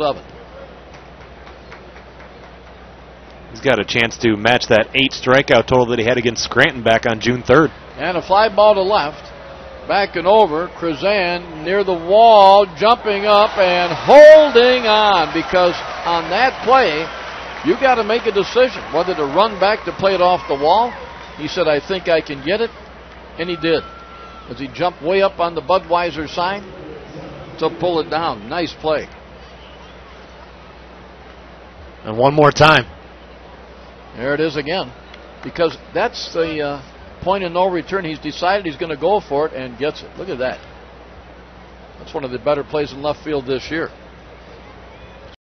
seven. He's got a chance to match that eight strikeout total that he had against Scranton back on June 3rd. And a fly ball to left. Back and over. Krizan near the wall, jumping up and holding on because on that play, you got to make a decision whether to run back to play it off the wall. He said, I think I can get it. And he did. As he jumped way up on the Budweiser sign to pull it down. Nice play. And one more time. There it is again. Because that's the uh, point of no return. He's decided he's going to go for it and gets it. Look at that. That's one of the better plays in left field this year.